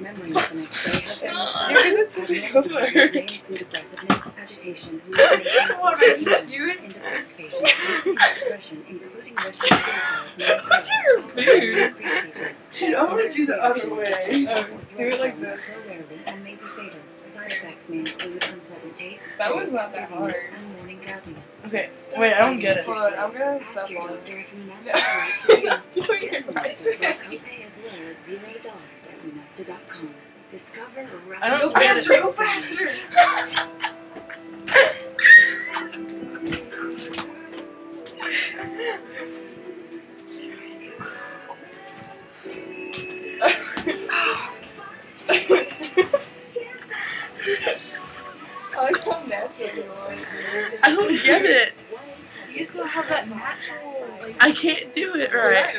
short memories the next day have been You're gonna tell me to Abnormal work. behaviors may include aggressiveness, agitation, What, are you doing? anticipation, active including Your melancholy, boobs. Dude, I wanna do the other way. Oh, do it like this. Rarely and may be fatal. Side effects may include unpleasant taste, That was not that hard. And morning drowsiness. Okay, Stop wait, I don't get it. Hold on, I'm gonna Ask step your on doctor it. if you must No, have you're not doing it right. For a as little as zero dollars at Lunesta.com. Discover a I don't rapid- get it. Go faster! like how natural you are. I don't get it. You just gotta have that natural, like. I can't do it right.